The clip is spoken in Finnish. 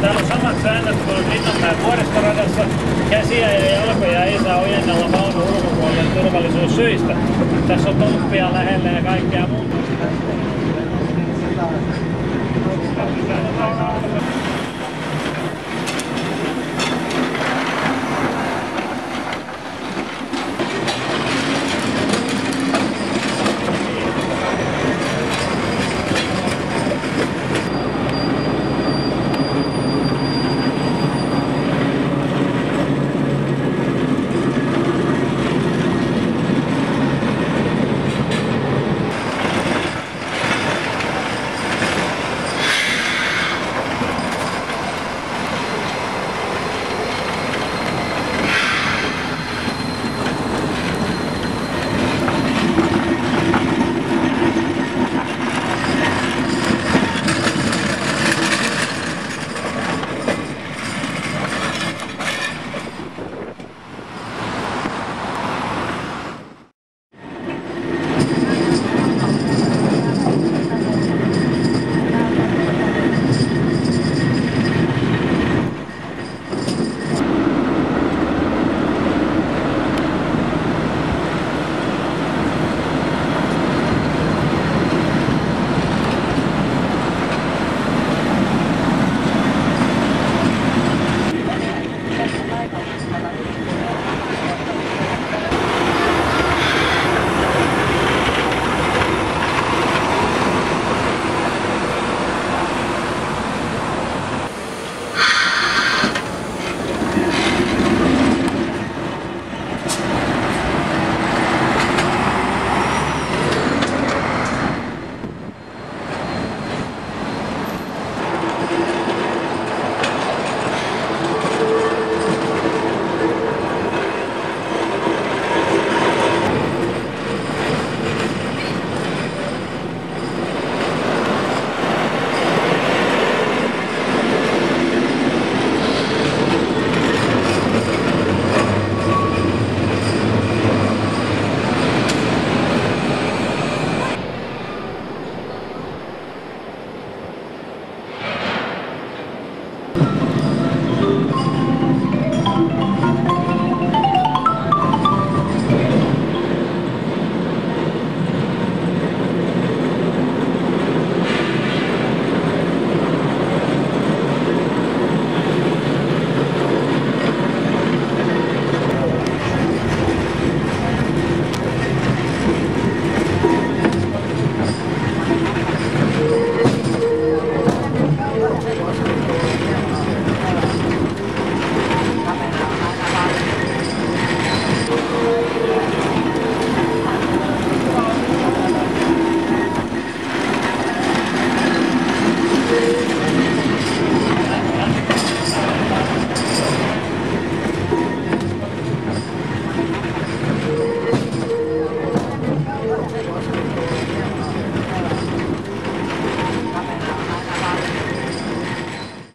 Täällä on samat säännöt kuin Linnanmäen vuoristoradassa. Käsiä ja jalkoja ei saa ojennella vaunun ulkopuolelle turvallisuussyistä. Tässä on tolppia lähelle ja kaikkea muuta. Thank you.